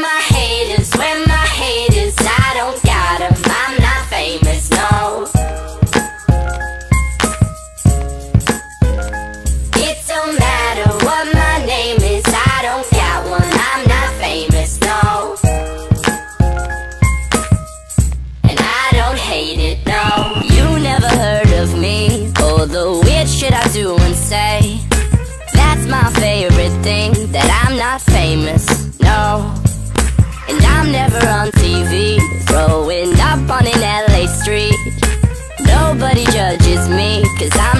My haters, when my haters, I don't. I'm not famous, no. It don't matter what my name is, I don't got one. I'm not famous, no. And I don't hate it, no. You never heard of me, or the weird shit I do and say. That's my favorite thing, that I'm not famous, I'm never on TV, throwing up on an LA street. Nobody judges me, cause I'm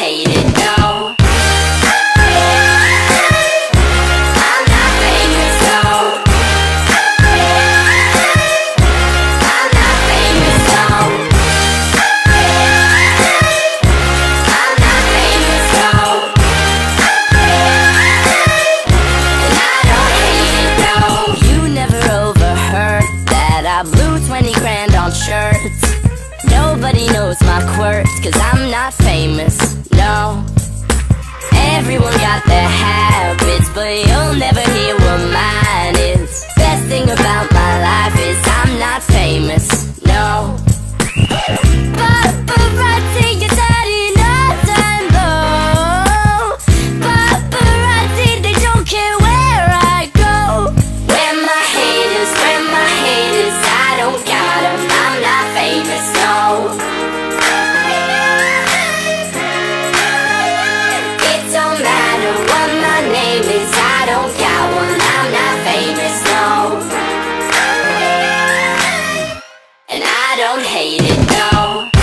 hate it, no. I'm not famous, no. You never overheard that I'm not famous, no. I'm not famous, know. Everyone got their habits But you'll never hear what mine is. Best thing about my life is I'm not famous, no. Paparazzi, Paparazzi, they don't care where I go. Where my haters, where my haters I don't I'm not famous, no. don't hate it, no.